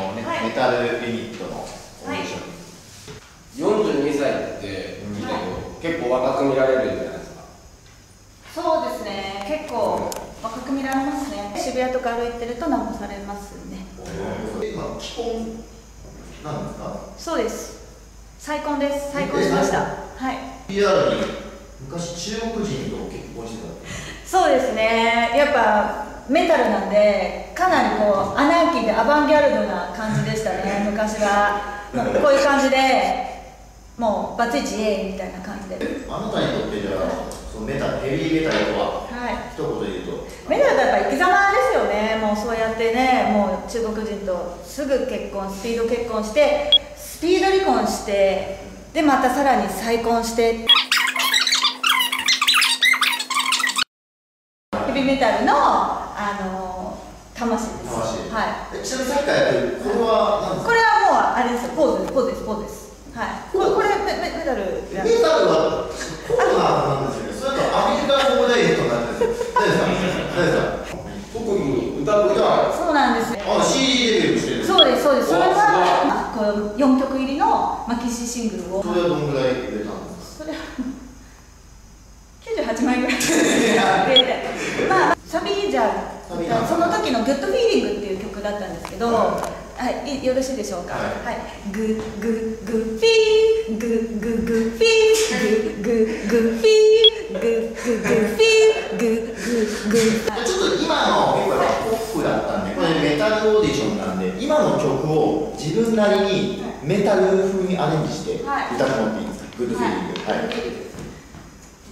のね、メタルユニットのオーディション、はい、42歳って聞いたけど、結構若く見られるんじゃないですか。そうですね。結構若く見られますね。渋谷とか歩いてると直されますね。今既婚なんですか？そうです。再婚です。再婚しました。はい。PR に昔中国人と結婚してたそうですね。やっぱメタルなんでかなりこうアナーキーでアバンギャルドな感じでしたね。昔は。もうこういう感じでもうバツイチイエイみたいな感じで。あなたにとってじゃあそのメタルヘビーメタルとは、はい、一言で言うと。メタルはやっぱ生き様ですよね。もうそうやってねもう中国人とすぐ結婚スピード結婚してスピード離婚してでまたさらに再婚して。ピーメタルのあの魂です。魂。はい。ちなみにさっきからやってるこれはこれはもうあれですポーズポーズですポーズです。はい。これこれメメタルメタルはコーナーなんですよそれとアメリカ語でいいとなんですよ。大丈夫ですか？特に歌うはそうなんですよあ CD デビューしてるそうですそうです。それはこの4曲入りのマキシシングルを。それはどんぐらい入れたんですか？それは98枚ぐらい。入れて。まあサビじゃその時の「グッドフィーリング」っていう曲だったんですけど、はい、よろしいでしょうか？はい、グググフィー、グググフィー、グググフィー、グググフィー、グググ。ちょっと今の曲はポップだったんで、これメタルオーディションなんで、今の曲を自分なりにメタル風にアレンジして歌ってもらっていいですか。グッグフィーグ。はい。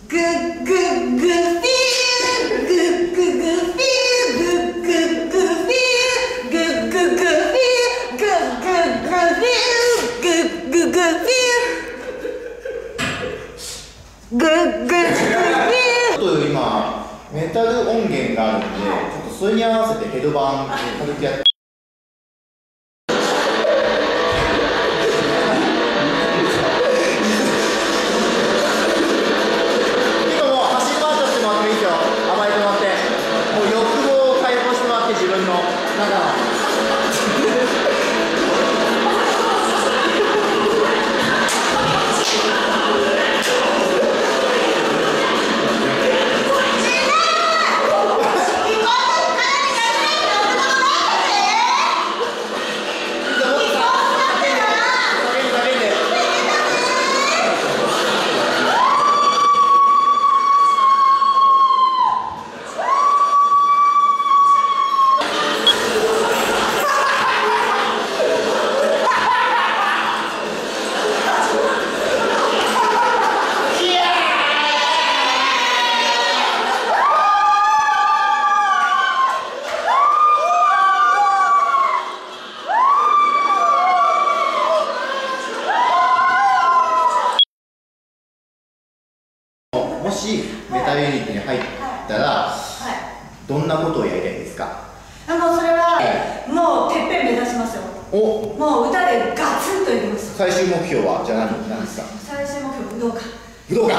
グググ。ググググフィちょっと今メタル音源があるんでちょっとそれに合わせてヘドバン軽くやって今もう。走りメタルユニットに入ったらはいどんなことをやりたいですか？あもうそれはもうてっぺん目指しますよ。お。もう歌でガツンといきます。最終目標はじゃあ何何ですか？最終目標武道館武道館